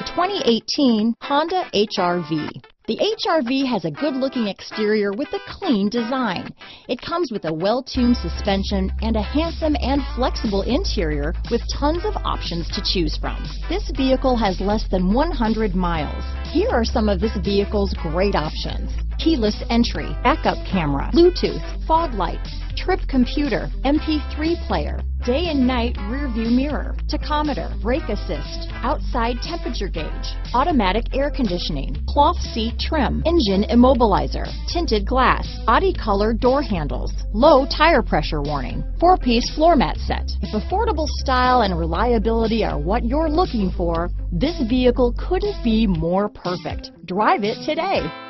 The 2018 Honda HRV. The HRV has a good-looking exterior with a clean design. It comes with a well-tuned suspension and a handsome and flexible interior with tons of options to choose from. This vehicle has less than 100 miles. Here are some of this vehicle's great options. Keyless entry, backup camera, Bluetooth, fog lights, trip computer, MP3 player, day and night rear view mirror, tachometer, brake assist, outside temperature gauge, automatic air conditioning, cloth seat trim, engine immobilizer, tinted glass, body color door handles, low tire pressure warning, four-piece floor mat set. If affordable style and reliability are what you're looking for, this vehicle couldn't be more perfect. Drive it today.